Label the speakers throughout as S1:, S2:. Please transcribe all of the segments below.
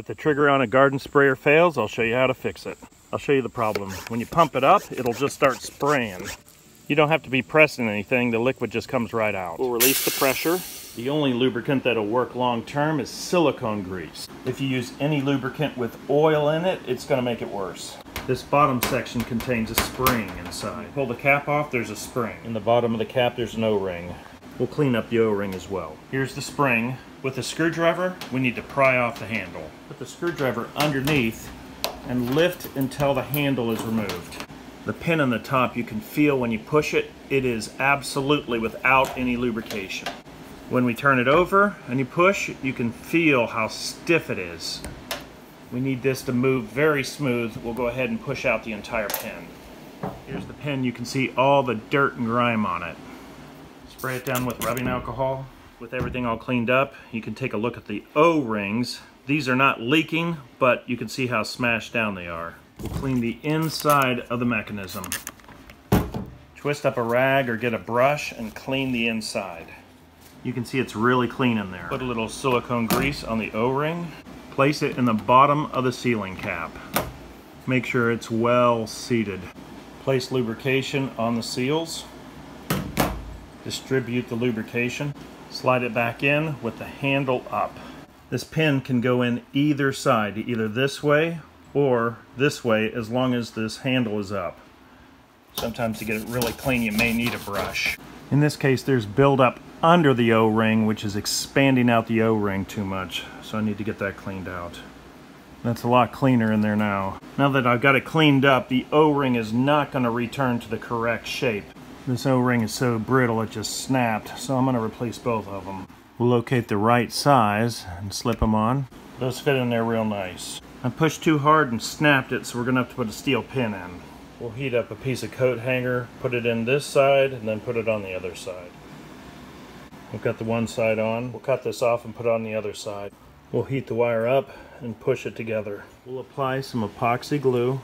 S1: If the trigger on a garden sprayer fails, I'll show you how to fix it. I'll show you the problem. When you pump it up, it'll just start spraying. You don't have to be pressing anything, the liquid just comes right out. We'll release the pressure. The only lubricant that'll work long term is silicone grease. If you use any lubricant with oil in it, it's gonna make it worse. This bottom section contains a spring inside. Pull the cap off, there's a spring. In the bottom of the cap, there's an O-ring. We'll clean up the O-ring as well. Here's the spring. With a screwdriver, we need to pry off the handle. Put the screwdriver underneath and lift until the handle is removed. The pin on the top, you can feel when you push it, it is absolutely without any lubrication. When we turn it over and you push, you can feel how stiff it is. We need this to move very smooth. We'll go ahead and push out the entire pin. Here's the pin. You can see all the dirt and grime on it. Spray it down with rubbing alcohol. With everything all cleaned up, you can take a look at the O-rings. These are not leaking, but you can see how smashed down they are. We'll clean the inside of the mechanism. Twist up a rag or get a brush and clean the inside. You can see it's really clean in there. Put a little silicone grease on the O-ring. Place it in the bottom of the sealing cap. Make sure it's well seated. Place lubrication on the seals distribute the lubrication, slide it back in with the handle up. This pin can go in either side, either this way or this way as long as this handle is up. Sometimes to get it really clean you may need a brush. In this case there's buildup under the O-ring which is expanding out the O-ring too much so I need to get that cleaned out. That's a lot cleaner in there now. Now that I've got it cleaned up, the O-ring is not going to return to the correct shape. This O-ring is so brittle it just snapped, so I'm going to replace both of them. We'll locate the right size and slip them on. Those fit in there real nice. I pushed too hard and snapped it, so we're going to have to put a steel pin in. We'll heat up a piece of coat hanger, put it in this side, and then put it on the other side. We've got the one side on. We'll cut this off and put on the other side. We'll heat the wire up and push it together. We'll apply some epoxy glue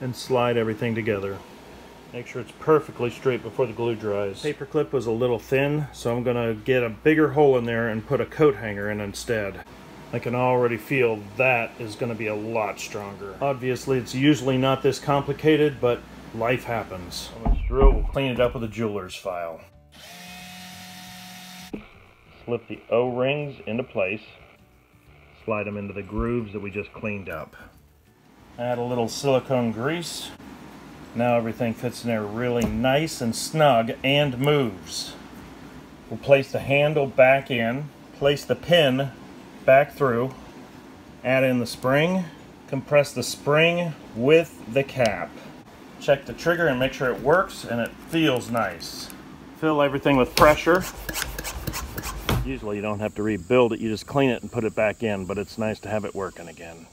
S1: and slide everything together. Make sure it's perfectly straight before the glue dries. Paper clip was a little thin, so I'm gonna get a bigger hole in there and put a coat hanger in instead. I can already feel that is gonna be a lot stronger. Obviously, it's usually not this complicated, but life happens. Drill, we'll clean it up with a jeweler's file. Slip the O-rings into place. Slide them into the grooves that we just cleaned up. Add a little silicone grease. Now everything fits in there really nice and snug and moves. We'll place the handle back in, place the pin back through, add in the spring, compress the spring with the cap. Check the trigger and make sure it works and it feels nice. Fill everything with pressure. Usually you don't have to rebuild it, you just clean it and put it back in, but it's nice to have it working again.